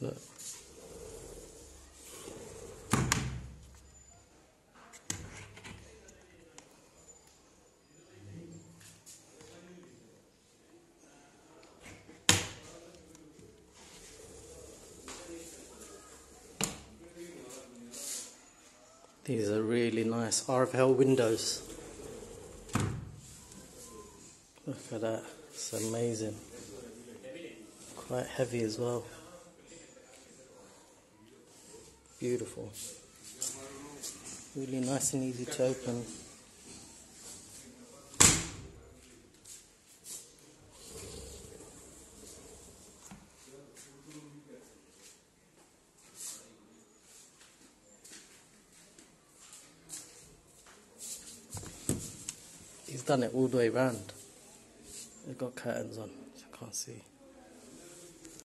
Look. These are really nice RFL windows. Look at that, it's amazing. Quite heavy as well. Beautiful. Really nice and easy to open. He's done it all the way round. They've got curtains on, I can't see.